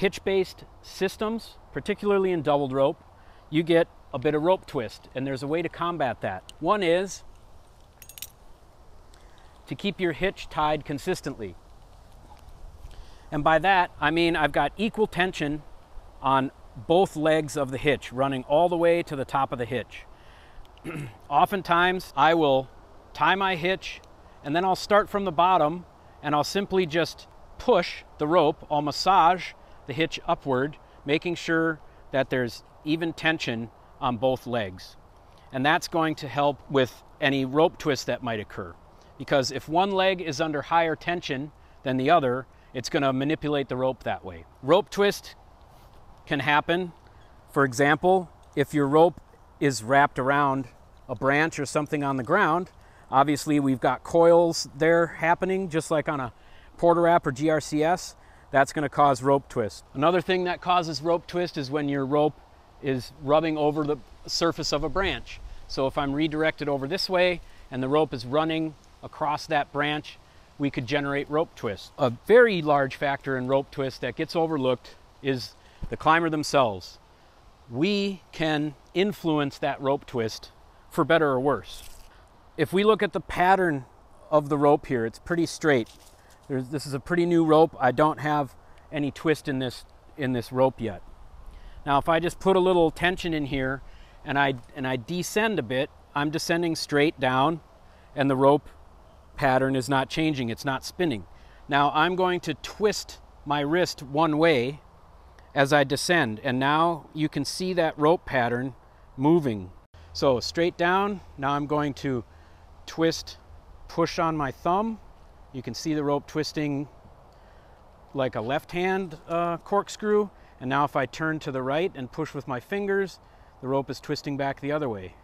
hitch-based systems, particularly in doubled rope, you get a bit of rope twist, and there's a way to combat that. One is to keep your hitch tied consistently. And by that, I mean I've got equal tension on both legs of the hitch, running all the way to the top of the hitch. Oftentimes, I will tie my hitch and then I'll start from the bottom and I'll simply just push the rope. I'll massage the hitch upward, making sure that there's even tension on both legs. And that's going to help with any rope twist that might occur. Because if one leg is under higher tension than the other, it's going to manipulate the rope that way. Rope twist can happen. For example, if your rope is wrapped around a branch or something on the ground, obviously we've got coils there happening just like on a Port-a-Wrap or GRCS. That's going to cause rope twist. Another thing that causes rope twist is when your rope is rubbing over the surface of a branch. So if I'm redirected over this way and the rope is running across that branch, we could generate rope twist. A very large factor in rope twist that gets overlooked is the climber themselves. We can influence that rope twist for better or worse. If we look at the pattern of the rope here, it's pretty straight. There's, this is a pretty new rope. I don't have any twist in this, in this rope yet. Now if I just put a little tension in here and I, and I descend a bit, I'm descending straight down and the rope pattern is not changing, it's not spinning. Now I'm going to twist my wrist one way as I descend and now you can see that rope pattern moving. So straight down, now I'm going to twist, push on my thumb. You can see the rope twisting like a left hand uh, corkscrew and now if I turn to the right and push with my fingers, the rope is twisting back the other way.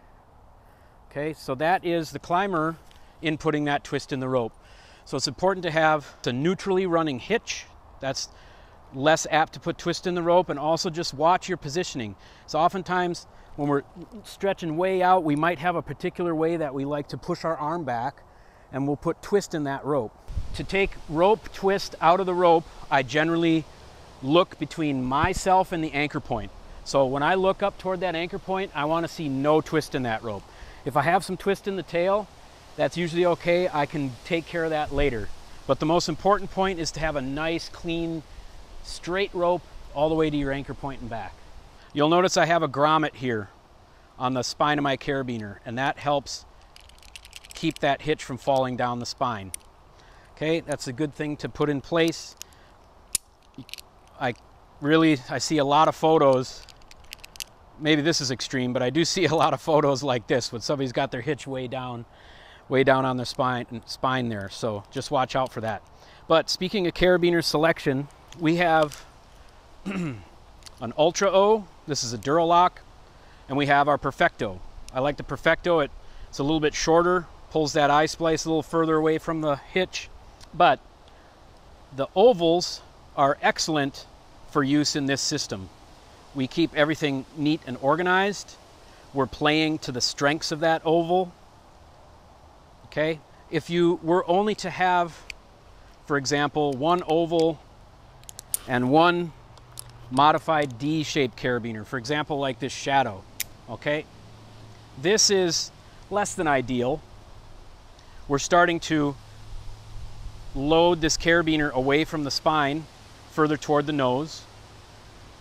Okay, so that is the climber inputting that twist in the rope. So it's important to have a neutrally running hitch. That's less apt to put twist in the rope and also just watch your positioning. So oftentimes when we're stretching way out, we might have a particular way that we like to push our arm back and we'll put twist in that rope. To take rope twist out of the rope, I generally look between myself and the anchor point. So when I look up toward that anchor point, I want to see no twist in that rope. If I have some twist in the tail, that's usually okay. I can take care of that later. But the most important point is to have a nice, clean, straight rope all the way to your anchor point and back. You'll notice I have a grommet here on the spine of my carabiner, and that helps keep that hitch from falling down the spine. Okay, that's a good thing to put in place. I really, I see a lot of photos. Maybe this is extreme, but I do see a lot of photos like this when somebody's got their hitch way down, way down on their spine, and spine there. So just watch out for that. But speaking of carabiner selection, we have an Ultra O. This is a Duralock, and we have our Perfecto. I like the Perfecto. It, it's a little bit shorter, pulls that eye splice a little further away from the hitch, but the ovals are excellent for use in this system. We keep everything neat and organized. We're playing to the strengths of that oval. Okay? If you were only to have, for example, one oval and one modified D-shaped carabiner, for example, like this shadow, okay? This is less than ideal. We're starting to load this carabiner away from the spine further toward the nose.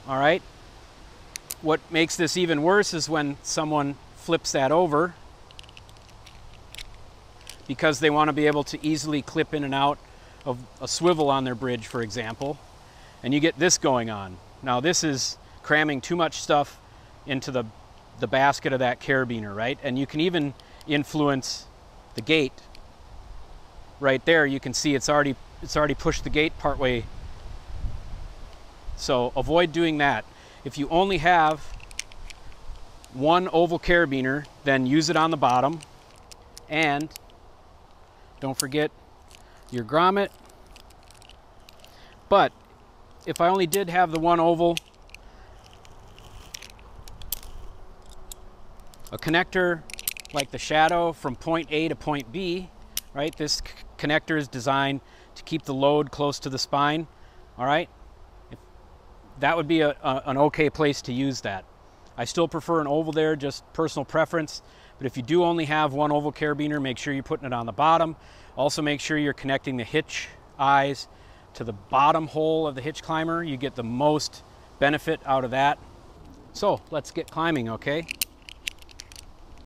All right. What makes this even worse is when someone flips that over because they want to be able to easily clip in and out of a swivel on their bridge, for example. And you get this going on. Now this is cramming too much stuff into the, the basket of that carabiner, right? And you can even influence the gate right there. You can see it's already, it's already pushed the gate partway so avoid doing that. If you only have one oval carabiner, then use it on the bottom. And don't forget your grommet. But if I only did have the one oval, a connector like the shadow from point A to point B, right? This connector is designed to keep the load close to the spine, all right? that would be a, a, an okay place to use that. I still prefer an oval there, just personal preference. But if you do only have one oval carabiner, make sure you're putting it on the bottom. Also make sure you're connecting the hitch eyes to the bottom hole of the hitch climber. You get the most benefit out of that. So let's get climbing, okay?